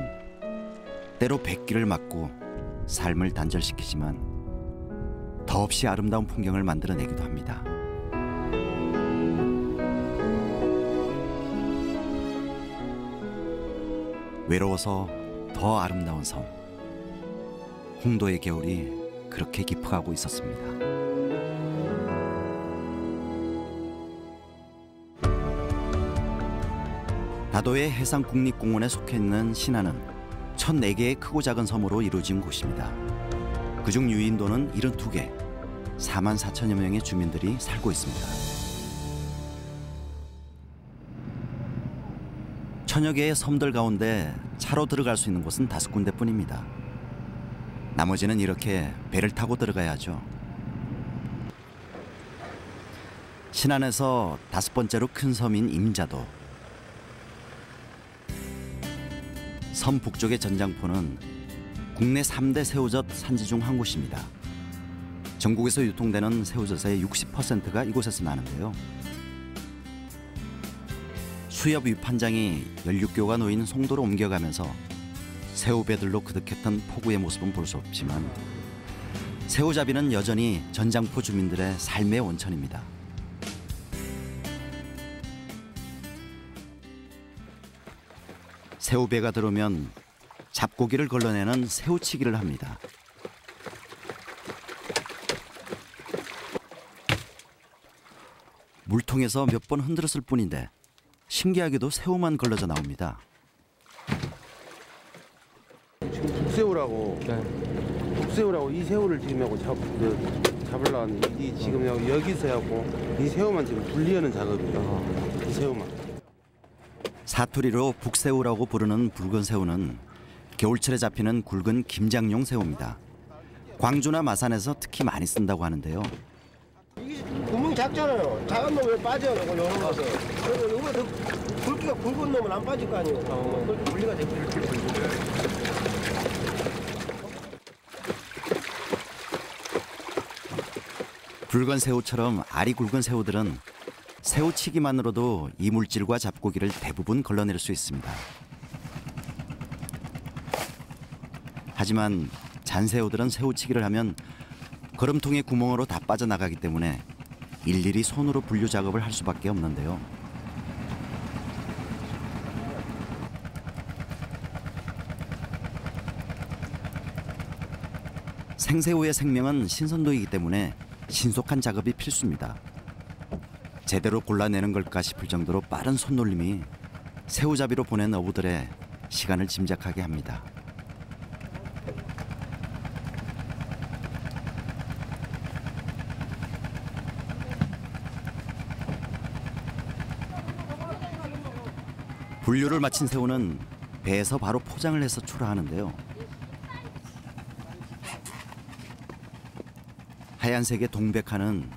때로 백기를 맞고 삶을 단절시키지만 더없이 아름다운 풍경을 만들어내기도 합니다. 외로워서 더 아름다운 섬. 홍도의 겨울이 그렇게 깊어가고 있었습니다. 다도의 해상국립공원에 속해 있는 신안은 1,004개의 크고 작은 섬으로 이루어진 곳입니다. 그중 유인도는 72개, 4만 4천여 명의 주민들이 살고 있습니다. 천여 개의 섬들 가운데 차로 들어갈 수 있는 곳은 다섯 군데뿐입니다. 나머지는 이렇게 배를 타고 들어가야 하죠. 신안에서 다섯 번째로 큰 섬인 임자도. 섬 북쪽의 전장포는 국내 3대 새우젓 산지 중 한 곳입니다. 전국에서 유통되는 새우젓의 60%가 이곳에서 나는데요. 수협 위판장이 연륙교가 놓인 송도로 옮겨가면서 새우배들로 그득했던 포구의 모습은 볼 수 없지만 새우잡이는 여전히 전장포 주민들의 삶의 원천입니다. 새우배가 들어오면 잡고기를 걸러내는 새우치기를 합니다. 물통에서 몇 번 흔들었을 뿐인데 신기하게도 새우만 걸러져 나옵니다. 지금 북새우라고 북새우라고 이 새우를 지금 하고 잡, 그, 잡으려고 하는데 이 지금 여기- 여기서 하고 이 새우만 지금 분리하는 작업이에요 이 새우만 사투리로 북새우라고 부르는 붉은 새우는 겨울철에 잡히는 굵은 김장용 새우입니다. 광주나 마산에서 특히 많이 쓴다고 하는데요. 구멍 작잖아요. 작은 놈왜 빠져요? 요런 것은. 이거 더 굵기가 굵은 놈은 안 빠질 거 아니에요. 어. 분리가 되고 이렇게 붉은 새우처럼 알이 굵은 새우들은 새우치기만으로도 이물질과 잡고기를 대부분 걸러낼 수 있습니다. 하지만 잔새우들은 새우치기를 하면 거름통의 구멍으로 다 빠져나가기 때문에 일일이 손으로 분류 작업을 할 수밖에 없는데요. 생새우의 생명은 신선도이기 때문에 신속한 작업이 필수입니다. 제대로 골라내는 걸까 싶을 정도로 빠른 손놀림이 새우잡이로 보낸 어부들의 시간을 짐작하게 합니다. 분류를 마친 새우는 배에서 바로 포장을 해서 출하하는데요. 하얀색의 동백화는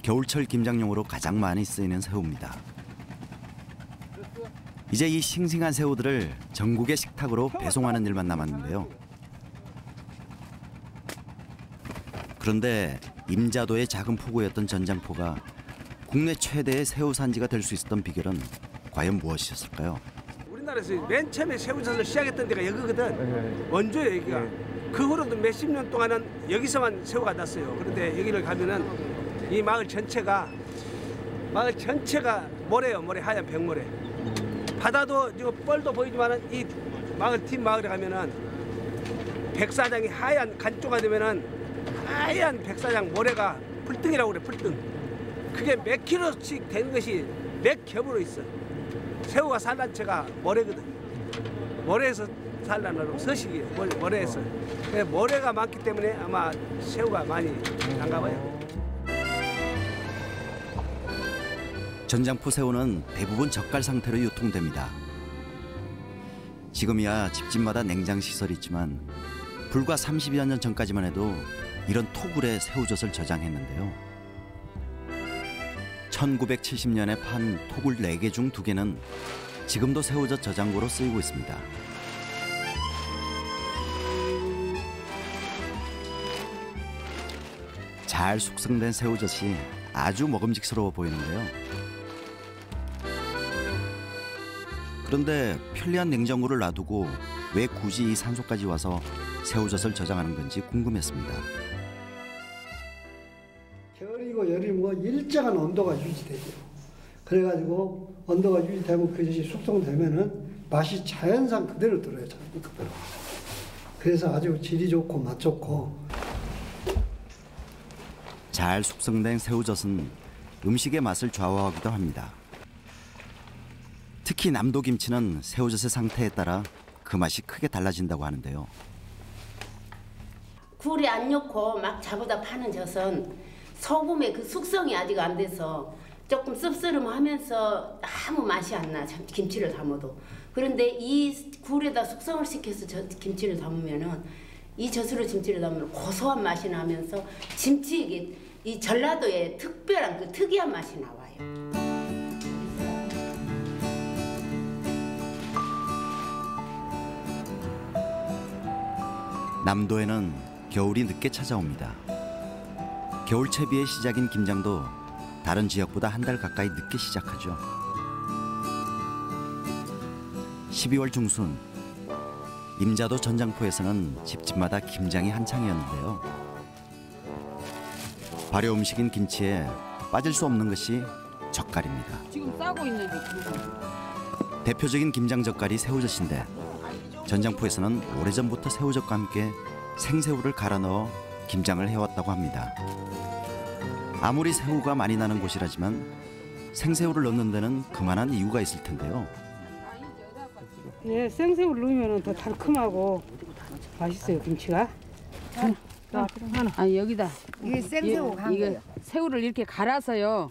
겨울철 김장용으로 가장 많이 쓰이는 새우입니다. 이제 이 싱싱한 새우들을 전국의 식탁으로 배송하는 일만 남았는데요. 그런데 임자도의 작은 포구였던 전장포가 국내 최대의 새우 산지가 될 수 있었던 비결은 과연 무엇이었을까요? 우리나라에서 맨 처음에 새우젓을 시작했던 데가 여기거든. 원조예요 여기가. 그 후로도 몇십 년 동안은 여기서만 새우가 났어요. 그런데 여기를 가면은 이 마을 전체가 마을 전체가 모래요 모래 하얀 백모래. 바다도 이거 뻘도 보이지만은 이 마을 뒷 마을에 가면은 백사장이 하얀 간조가 되면은 하얀 백사장 모래가 풀등이라고 그래 풀등. 그게 몇 킬로씩 된 것이 몇 겹으로 있어. 새우가 산란체가 모래거든. 모래에서 산란하고 서식이 모래- 모래에서. 그래서 모래가 많기 때문에 아마 새우가 많이 난가 봐요. 전장포 새우는 대부분 젓갈 상태로 유통됩니다. 지금이야 집집마다 냉장 시설이 있지만 불과 30여 년 전까지만 해도 이런 토굴에 새우젓을 저장했는데요. 1970년에 판 토굴 4개 중 2개는 지금도 새우젓 저장고로 쓰이고 있습니다. 잘 숙성된 새우젓이 아주 먹음직스러워 보이는데요. 그런데 편리한 냉장고를 놔두고 왜 굳이 이 산소까지 와서 새우젓을 저장하는 건지 궁금했습니다. 겨울이고 여름이고 뭐 일정한 온도가 유지되죠. 그래가지고 온도가 유지되고 그것이 숙성되면은 맛이 자연상 그대로 들어요. 그대로. 그래서 아주 질이 좋고 맛 좋고 잘 숙성된 새우젓은 음식의 맛을 좌우하기도 합니다. 특히 남도 김치는 새우젓의 상태에 따라 그 맛이 크게 달라진다고 하는데요. 굴에 안 넣고 막 잡아다 파는 젓은 소금의 그 숙성이 아직 안 돼서 조금 씁쓸하면서 아무 맛이 안 나. 참, 김치를 담아도. 그런데 이 굴에다 숙성을 시켜서 저 김치를 담으면은 이 젖으로 김치를 담으면 고소한 맛이 나면서 김치 이게 이 전라도의 특별한 그 특이한 맛이 나와요. 남도에는 겨울이 늦게 찾아옵니다. 겨울 채비의 시작인 김장도 다른 지역보다 한 달 가까이 늦게 시작하죠. 12월 중순 임자도 전장포에서는 집집마다 김장이 한창이었는데요. 발효 음식인 김치에 빠질 수 없는 것이 젓갈입니다. 지금 싸고 있는 대표적인 김장 젓갈이 새우젓인데 전장포에서는 오래전부터 새우젓과 함께 생새우를 갈아 넣어 김장을 해왔다고 합니다. 아무리 새우가 많이 나는 곳이라지만 생새우를 넣는 데는 그만한 이유가 있을 텐데요. 예, 생새우를 넣으면 더 달콤하고 맛있어요 김치가. 하 하나. 아 여기다. 이게 생새우 간 이거 거예요. 새우를 이렇게 갈아서요.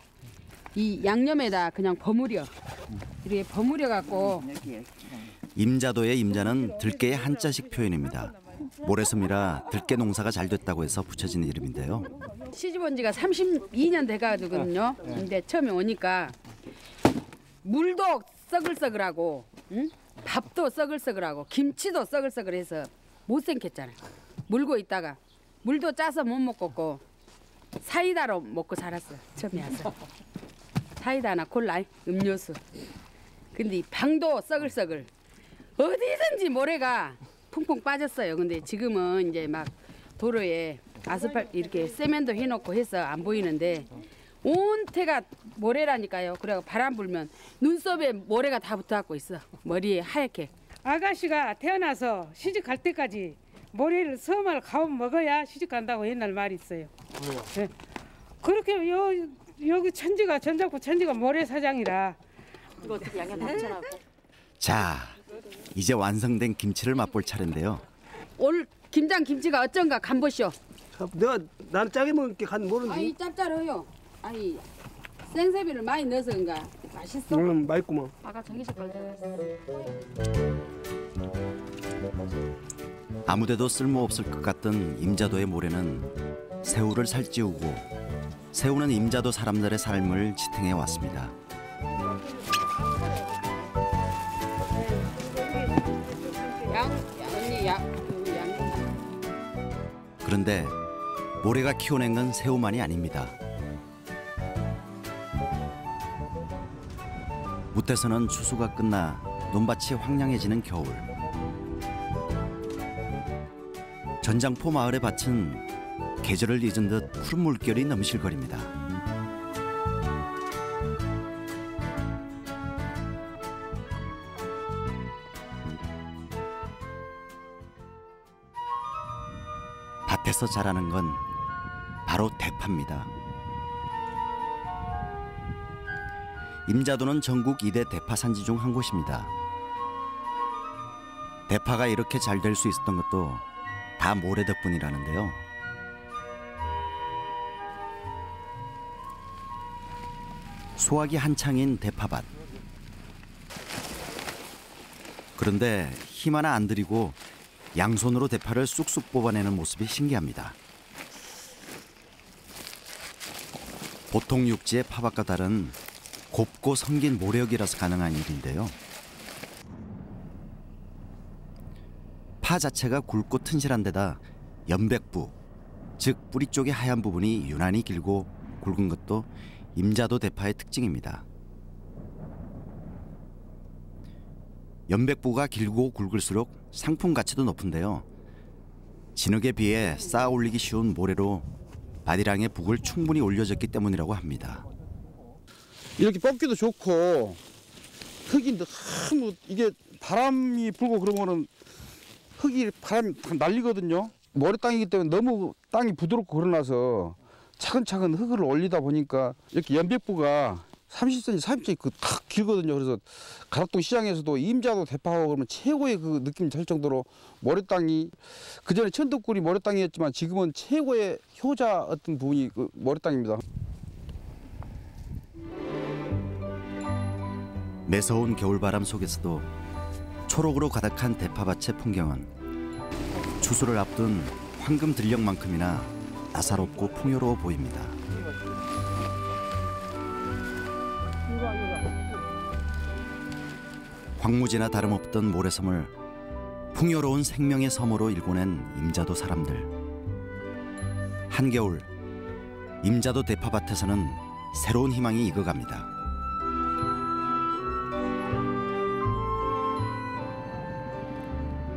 이 양념에다 그냥 버무려. 이렇게 버무려 갖고 임자도의 임자는 들깨의 한자식 표현입니다. 모래섬이라 들깨 농사가 잘 됐다고 해서 붙여진 이름인데요. 시집 온 지가 32년 돼가지거든요. 근데 처음에 오니까 물도 썩을썩을하고 응? 밥도 썩을썩을하고 김치도 썩을썩을해서 못 생겼잖아요. 물고 있다가 물도 짜서 못 먹겠고 사이다로 먹고 살았어. 처음에 와서 사이다나 콜라 음료수. 근데 이 방도 썩을썩을 어디든지 모래가 풍풍 빠졌어요. 근데 지금은 이제 막 도로에 아스팔 이렇게 세면도 해놓고 해서 안 보이는데 온 태가 모래라니까요. 그래가 바람 불면 눈썹에 모래가 다 붙어갖고 있어. 머리에 하얗게. 아가씨가 태어나서 시집 갈 때까지 모래를 서말 가면 먹어야 시집 간다고 옛날 말이 있어요. 예. 그렇게 요 여기 천지가 전작구 천지가 모래 사장이라. 이거 어떻게 양념 남쳐라고? 자, 이제 완성된 김치를 맛볼 차례인데요. 올 김장 김치가 어쩐가 간보쇼. 내가 나는 짜게 먹을 게간 모르는데. 아이 짭짤해요. 아이 생새비를 많이 넣어서 그런가 맛있어. 음 맛있구만. 아까 전기식 걸려놨어. 아무데도 쓸모없을 것 같던 임자도의 모래는 새우를 살찌우고 새우는 임자도 사람들의 삶을 지탱해 왔습니다. 그런데 모래가 키워낸 건 새우만이 아닙니다. 무태서는 추수가 끝나 논밭이 황량해지는 겨울. 전장포 마을의 밭은 계절을 잊은 듯 푸른 물결이 넘실거립니다. 밭에서 자라는 건 바로 대파입니다. 임자도는 전국 2대 대파 산지 중 한 곳입니다. 대파가 이렇게 잘 될 수 있었던 것도 다 모래 덕분이라는데요. 소화기 한창인 대파밭. 그런데 힘 하나 안 들이고 양손으로 대파를 쑥쑥 뽑아내는 모습이 신기합니다. 보통 육지의 파밭과 다른 곱고 성긴 모래역이라서 가능한 일인데요. 파 자체가 굵고 튼실한 데다 연백부, 즉 뿌리 쪽의 하얀 부분이 유난히 길고 굵은 것도 임자도 대파의 특징입니다. 연백부가 길고 굵을수록 상품 가치도 높은데요. 진흙에 비해 쌓아 올리기 쉬운 모래로 바디랑의 북을 충분히 올려졌기 때문이라고 합니다. 이렇게 뽑기도 좋고 흙이 너무 이게 바람이 불고 그러면은 흙이 바람이 다 날리거든요. 모래 땅이기 때문에 너무 땅이 부드럽고 그러나서 차근차근 흙을 올리다 보니까 이렇게 연백부가 30cm, 30cm 그탁 길거든요. 그래서 가락동 시장에서도 임자도 대파하고 그러면 최고의 그 느낌이 들 정도로 모래 땅이 그 전에 천덕굴이 모래 땅이었지만 지금은 최고의 효자 어떤 부분이 그 모래 땅입니다. 매서운 겨울바람 속에서도 초록으로 가득한 대파밭의 풍경은 추수를 앞둔 황금 들녘만큼이나 나사롭고 풍요로워 보입니다. 황무지나 다름없던 모래섬을 풍요로운 생명의 섬으로 일궈낸 임자도 사람들. 한겨울 임자도 대파밭에서는 새로운 희망이 익어갑니다.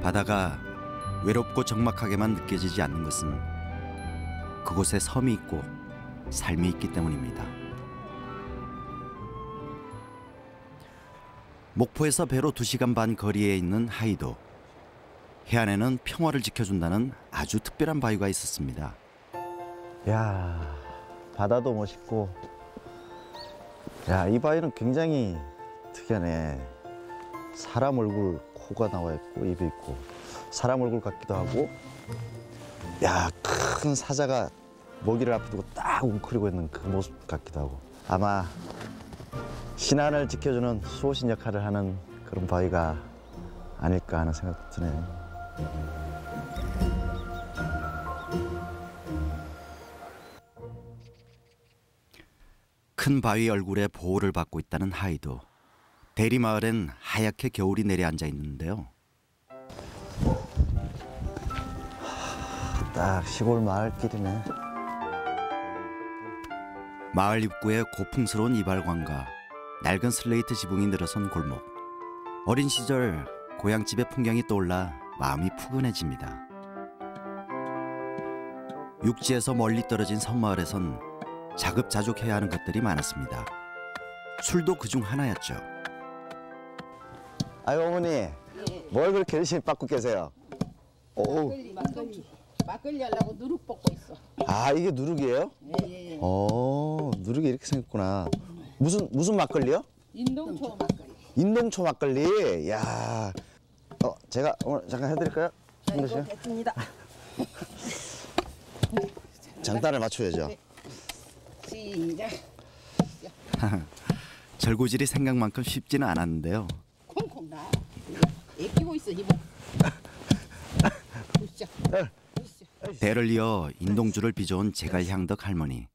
바다가 외롭고 적막하게만 느껴지지 않는 것은 그곳에 섬이 있고 삶이 있기 때문입니다. 목포에서 배로 2시간 반 거리에 있는 하이도. 해안에는 평화를 지켜준다는 아주 특별한 바위가 있었습니다. 야 바다도 멋있고 야이 바위는 굉장히 특이하네 사람 얼굴 코가 나와 있고 입이 있고 사람 얼굴 같기도 하고 야 큰 사자가 먹이를 앞에 두고 딱 웅크리고 있는 그 모습 같기도 하고 아마 신안을 지켜주는 수호신 역할을 하는 그런 바위가 아닐까 하는 생각도 드네요. 큰 바위 얼굴에 보호를 받고 있다는 하이도. 대리 마을엔 하얗게 겨울이 내려앉아 있는데요. 딱 시골 마을길이네. 마을 입구에 고풍스러운 이발관과 낡은 슬레이트 지붕이 늘어선 골목. 어린 시절 고향집의 풍경이 떠올라 마음이 푸근해집니다. 육지에서 멀리 떨어진 섬마을에선 자급자족해야 하는 것들이 많았습니다. 술도 그중 하나였죠. 아유 어머니 뭘 그렇게 열심히 빻고 계세요? 오, 막걸리 막걸리 막걸리 하려고 누룩 볶고 있어. 아 이게 누룩이에요? 예예. 어 누룩이 이렇게 생겼구나. 무슨 무슨 막걸리요? 인동초 막걸리. 인동초 막걸리. 야, 어 제가 오늘 잠깐 해드릴까요? 손대 씨. 됐습니다. 장단을 맞춰야죠. 시작. [laughs] 절구질이 생각만큼 쉽지는 않았는데요. 콩콩 나. 애끼고 있어 이모. [laughs] 보시죠. 대를 이어 인동주를 빚어온 제갈향덕 할머니.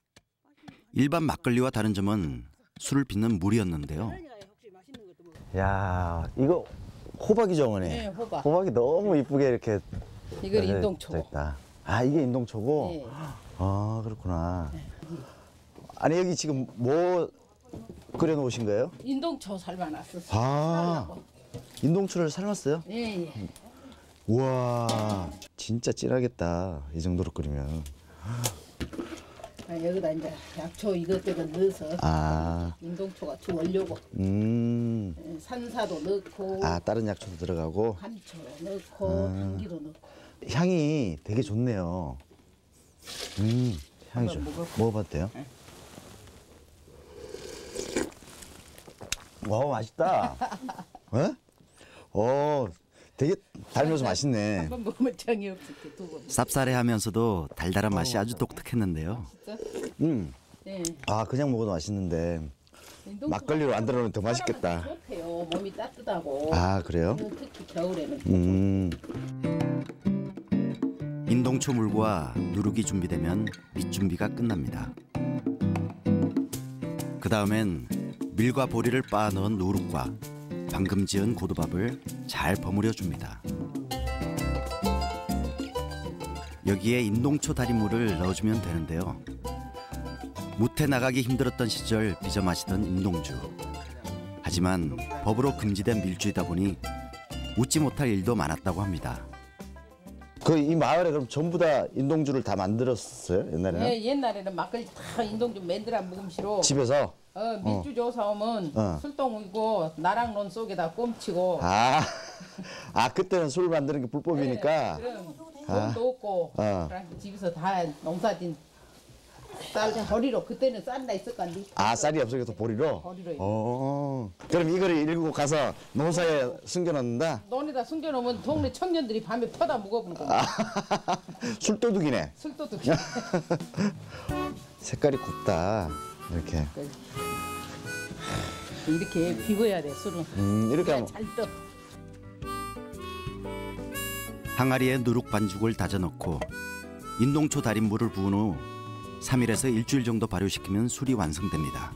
일반 막걸리와 다른 점은 술을 빚는 물이었는데요. 야 이거 호박이죠 어머니? 네, 호박. 호박이 너무 이쁘게 이렇게. 이걸 네, 인동초고. 됐다. 아 이게 인동초고. 네. 아 그렇구나. 아니 여기 지금 뭐 끓여 놓으신 거예요? 인동초 삶아놨어. 아 인동초를 삶았어요? 예 예. 우와 진짜 찐하겠다 이 정도로 끓이면. 아, 여기다 이제 약초 이것저것 넣어서 아. 인동초가 주 원료고 음. 예, 산사도 넣고 아 다른 약초도 들어가고 감초 넣고 음. 당기도 넣고 향이 되게 좋네요. 음 향이 좋아. 먹어봐도 돼요? 와 맛있다. [laughs] 예? 어 되게 달면서 맛있네. 한번 먹으면 정이 없을 때두 번. 쌉싸래하면서도 달달한 맛이 아주 독특했는데요. 음. 네. 아 그냥 먹어도 맛있는데 막걸리로 안 들어오면 더 맛있겠다. 좋대요. 몸이 따뜻하고. 아, 그래요? 특히 겨울에는 음. 인동초 물과 누룩이 준비되면 밑 준비가 끝납니다. 그 다음엔 밀과 보리를 빻아 넣은 누룩과 방금 지은 고두밥을 잘 버무려 줍니다. 여기에 인동초 달인물을 넣어주면 되는데요. 무태 나가기 힘들었던 시절 빚어 마시던 인동주. 하지만 법으로 금지된 밀주이다 보니 웃지 못할 일도 많았다고 합니다. 그 이 마을에 그럼 전부 다 인동주를 다 만들었어요 옛날에는? 예, 옛날에는 막걸리 다 인동 좀 만들어 먹음시로 집에서? 어, 밀주 조사 오면 어. 술동이고 나랑론 속에다 꼼치고 아, 아 그때는 술 만드는 게 불법이니까. 그럼 아. 돈도 없고 어. 그래서 집에서 다 농사진 쌀 허리로 그때는 쌀이나 있었간디 아 쌀이 없어서 보리로. 보리로 어. 그럼 이거를 일고 가서 농사에 숨겨놓는다. 논에다 숨겨놓으면 동네 청년들이 밤에 퍼다 먹어보는 거야 [laughs] 술도둑이네. 술도둑 [laughs] 색깔이 곱다. 이렇게. 이렇게 비벼야 돼 술은 음 이렇게 하면 잘 떠 항아리에 누룩 반죽을 다져넣고 인동초 달인 물을 부은 후 3일에서 일주일 정도 발효시키면 술이 완성됩니다.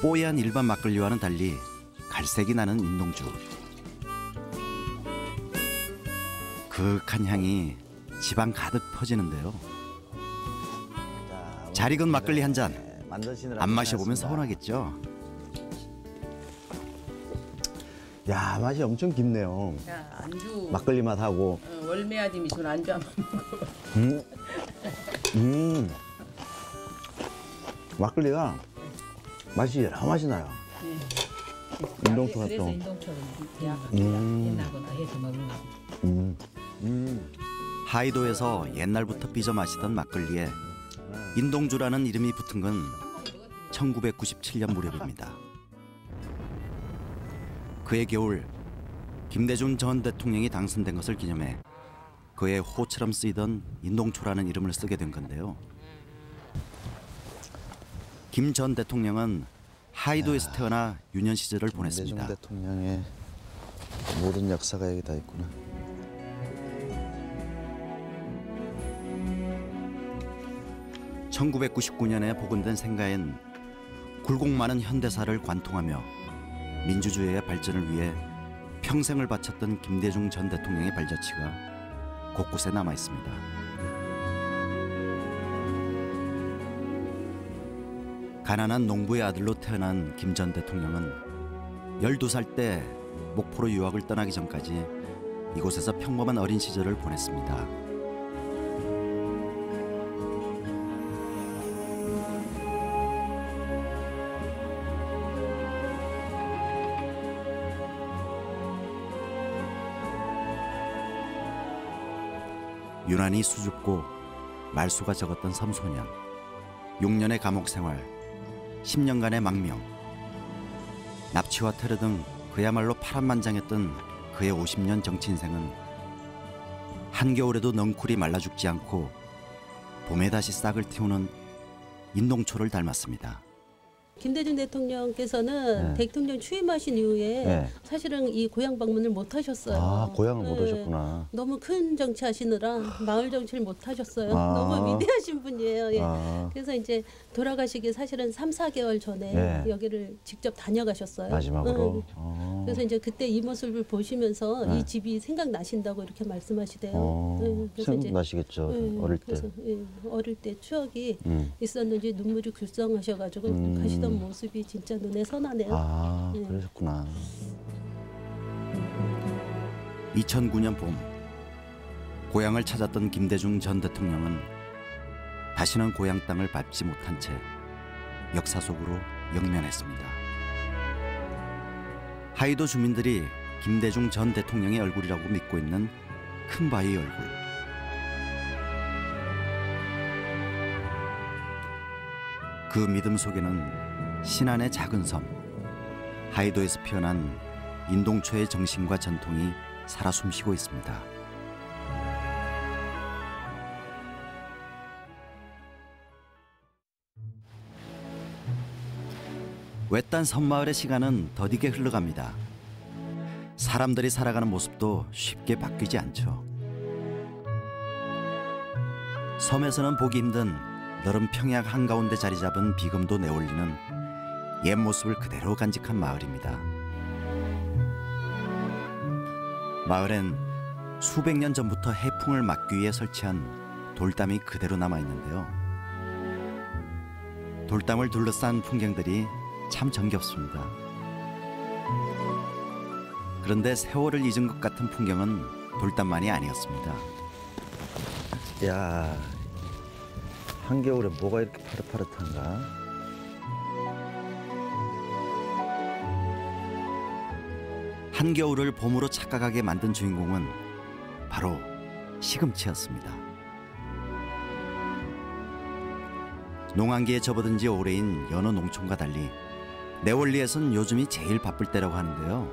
뽀얀 일반 막걸리와는 달리 갈색이 나는 인동주. 그윽한 향이 집안 가득 퍼지는데요. 잘 익은 막걸리 한 잔. 안 마셔보면. 서운하겠죠. 야 맛이 엄청 깊네요. 야 안주 막걸리 맛하고. 어, 월매야지 미술 안주 한번 먹어 음. 음. 막걸리가 맛이 여러 맛이 나요. 인동초 그래서 같죠. 인동초를 대학 음. 옛날거나 해서 먹는 거 음. 음. 하이도에서 옛날부터 빚어 마시던 막걸리에 인동주라는 이름이 붙은 건 1997년 무렵입니다. 그해 겨울 김대중 전 대통령이 당선된 것을 기념해 그의 호처럼 쓰이던 인동초라는 이름을 쓰게 된 건데요. 김 전 대통령은 하이도에서 태어나 유년 시절을 보냈습니다. 대통령의 모든 역사가 여기 다 있구나. (1999년에) 복원된 생가엔 굴곡 많은 현대사를 관통하며 민주주의의 발전을 위해 평생을 바쳤던 김대중 전 대통령의 발자취가 곳곳에 남아 있습니다. 가난한 농부의 아들로 태어난 김 전 대통령은 12살 때 목포로 유학을 떠나기 전까지 이곳에서 평범한 어린 시절을 보냈습니다. 유난히 수줍고 말수가 적었던 섬소년. 6년의 감옥 생활. 10년간의 망명. 납치와 테러 등 그야말로 파란만장했던 그의 50년 정치 인생은 한겨울에도 넝쿨이 말라 죽지 않고 봄에 다시 싹을 틔우는 인동초를 닮았습니다. 김대중 대통령께서는 네. 대통령 취임하신 이후에 네. 사실은 이 고향 방문을 못 하셨어요. 아 고향을 못 네. 오셨구나. 너무 큰 정치 하시느라 마을 정치를 못 하셨어요. 아. 너무 위대하신 분이에요. 예. 아. 그래서 이제 돌아가시기 사실은 3, 4개월 전에 네. 여기를 직접 다녀가셨어요. 마지막으로. 응. 어. 그래서 이제 그때 이 모습을 보시면서 네. 이 집이 생각나신다고 이렇게 말씀하시대요. 어, 네, 그래서 이제- 생각나시겠죠, 네, 어릴 때. 그래서, 예, 어릴 때 추억이 음. 있었는지 눈물이 글썽하셔가지고 음. 가시던 모습이 진짜 눈에 선하네요. 아 예. 그러셨구나. 2009년 봄 고향을 찾았던 김대중 전 대통령은 다시는 고향 땅을 밟지 못한 채 역사 속으로 영면했습니다. 하이도 주민들이 김대중 전 대통령의 얼굴이라고 믿고 있는 큰 바위 얼굴. 그 믿음 속에는 신안의 작은 섬 하이도에서 피어난 인동초의 정신과 전통이 살아 숨쉬고 있습니다. 외딴 섬마을의 시간은 더디게 흘러갑니다. 사람들이 살아가는 모습도 쉽게 바뀌지 않죠. 섬에서는 보기 힘든 너른 평야 한가운데 자리 잡은 비금도 내올리는 옛 모습을 그대로 간직한 마을입니다. 마을엔 수백 년 전부터 해풍을 막기 위해 설치한 돌담이 그대로 남아 있는데요. 돌담을 둘러싼 풍경들이 참 정겹습니다. 그런데 세월을 잊은 것 같은 풍경은 돌담만이 아니었습니다. 야 한겨울에 뭐가 이렇게 파릇파릇한가? 한겨울을 봄으로 착각하게 만든 주인공은 바로 시금치였습니다. 농한기에 접어든 지 오래인 여느 농촌과 달리 내원리에선 요즘이 제일 바쁠 때라고 하는데요.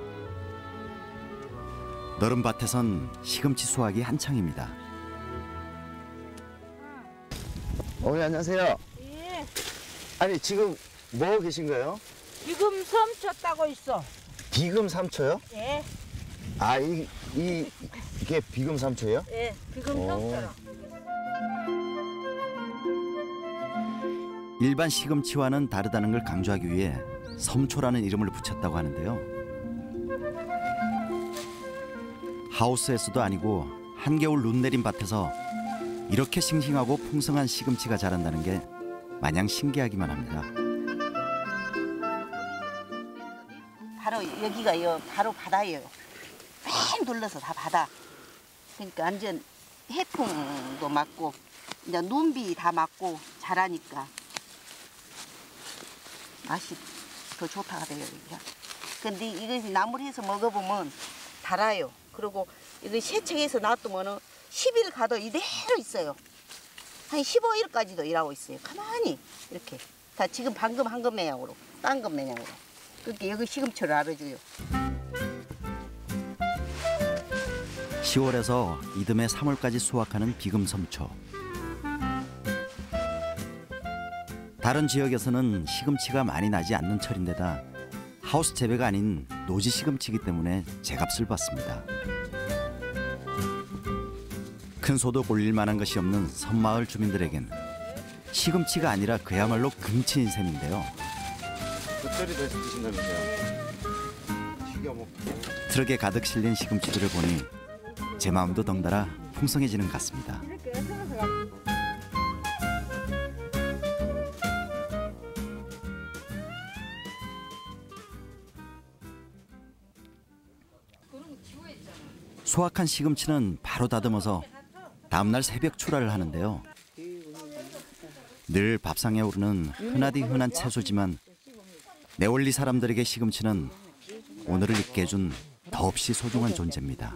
너른 밭에선 시금치 수확이 한창입니다. 어머니 안녕하세요. 예. 아니 지금 뭐 하고 계신 거예요? 지금 섬 쳤다고 있어. 비금 삼초요? 예. 아, 이, 이, 이게 비금 삼초예요? 예. 오. 섬 쳐. 일반 시금치와는 다르다는 걸 강조하기 위해 섬초라는 이름을 붙였다고 하는데요. 하우스에서도 아니고 한겨울 눈 내린 밭에서 이렇게 싱싱하고 풍성한 시금치가 자란다는 게 마냥 신기하기만 합니다. 바로 여기가 요 바로 바다예요. 뺑 둘러서 다 바다. 그러니까 완전 해풍도 맞고 이제 눈비 다 맞고 자라니까 맛이 더 좋다 여기가. 근데 이거 나물 해서 먹어보면 달아요. 그리고 이거 세척해서 놔두면은 10일 가도 이대로 있어요. 한 15일까지도 일하고 있어요. 가만히 이렇게 다 지금 방금 한 것 매양으로 딴 것 매양으로. 그렇게 여기 시금치를 알아줘요. 10월에서 이듬해 3월까지 수확하는 비금섬초. 다른 지역에서는 시금치가 많이 나지 않는 철인데다 하우스 재배가 아닌 노지 시금치이기 때문에 제값을 받습니다. 큰 소득 올릴 만한 것이 없는 섬마을 주민들에겐 시금치가 아니라 그야말로 금치인 셈인데요. 겉절이 돼서 드신다면서요? 튀겨 먹고. 트럭에 가득 실린 시금치들을 보니 제 마음도 덩달아 풍성해지는 것 같습니다. 수확한 시금치는 바로 다듬어서 다음날 새벽 출하를 하는데요. 늘 밥상에 오르는 흔하디 흔한 채소지만 내원리 사람들에게 시금치는 오늘을 있게 해준 더없이 소중한 존재입니다.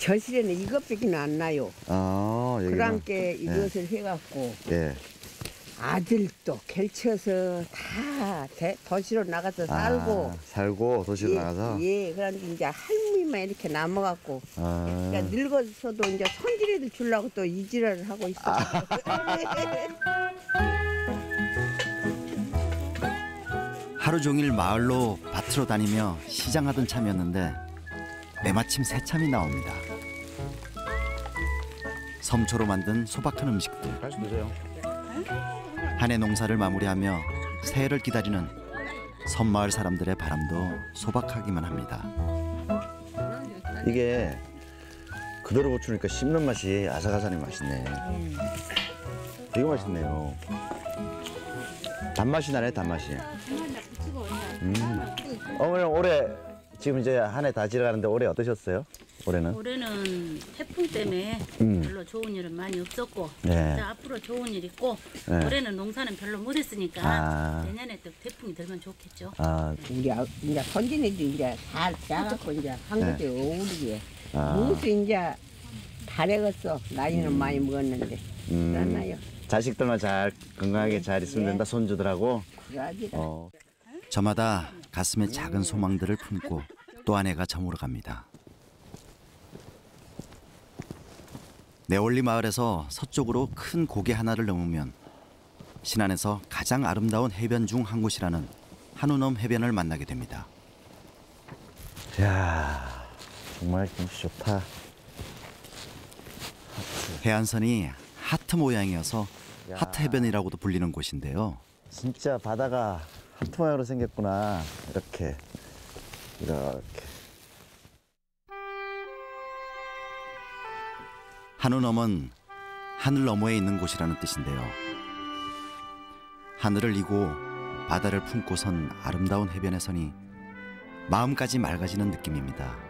저실에는 이것밖에 안 나요. 아. 그랑께 예. 이것을 해갖고 예. 아들도 결쳐서 다 대- 도시로 나가서 살고 아, 살고 도시로 예, 나가서. 예, 그런데 이제 할 머니만 이렇게 남아갖고 아. 그러니까 늙어서도 이제 손질해도 주려고 또 이지랄을 하고 있어. [laughs] 하루 종일 마을로 밭으로 다니며 시장하던 참이었는데 때마침 새 참이 나옵니다. 섬초로 만든 소박한 음식들. 한 해 농사를 마무리하며 새해를 기다리는 섬마을 사람들의 바람도 소박하기만 합니다. 이게 그대로 고추니까 씹는 맛이 아삭아삭이 맛있네. 되게 맛있네요. 단맛이 나네, 단맛이. 음. 어머니 올해 지금 이제 한 해 다 지나가는데 올해 어떠셨어요? 올해는? 올해는 해풍 때문에 음. 별로 좋은 일은 많이 없었고 네. 이제 앞으로 좋은 일 있고 네. 올해는 농사는 별로 못했으니까 아. 내년에 또 태풍이 들면 좋겠죠. 아, 우리 아- 이제 손진이도 이제 잘 자갖고 이제 한 네. 것에 어울리게. 아. 무엇이 이제 다래겠어. 나이는 많이 먹었는데. 음. 그러나요? 자식들만 잘 건강하게 잘 있으면 된다, 손주들하고. 그러지. 어. 저마다 가슴에 작은 소망들을 품고 또 한 해가 저물어 갑니다. 내원리 마을에서 서쪽으로 큰 고개 하나를 넘으면 신안에서 가장 아름다운 해변 중 한 곳이라는 한우넘 해변을 만나게 됩니다. 야 정말 경치 좋다. 해안선이 하트 모양이어서 하트 해변이라고도 불리는 곳인데요. 진짜 바다가 하트 모양으로 생겼구나. 이렇게. 이렇게. 한우넘은 하늘 너머에 있는 곳이라는 뜻인데요. 하늘을 이고 바다를 품고 선 아름다운 해변에 서니 마음까지 맑아지는 느낌입니다.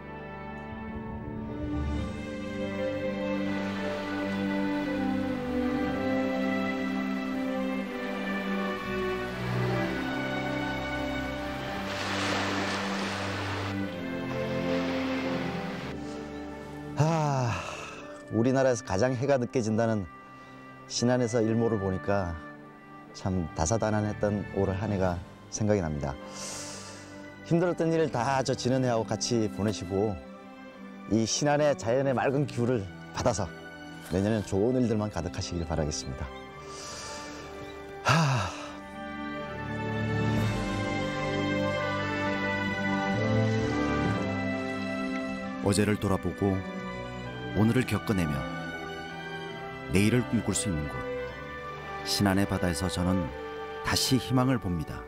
우리나라에서 가장 해가 늦게 진다는 신안에서 일몰을 보니까 참 다사다난했던 올 한 해가 생각이 납니다. 힘들었던 일을 다 저 지는 해하고 같이 보내시고 이 신안의 자연의 맑은 기운을 받아서 내년엔 좋은 일들만 가득하시길 바라겠습니다. 하... 어제를 돌아보고 오늘을 겪어내며 내일을 꿈꿀 수 있는 곳 신안의 바다에서 저는 다시 희망을 봅니다.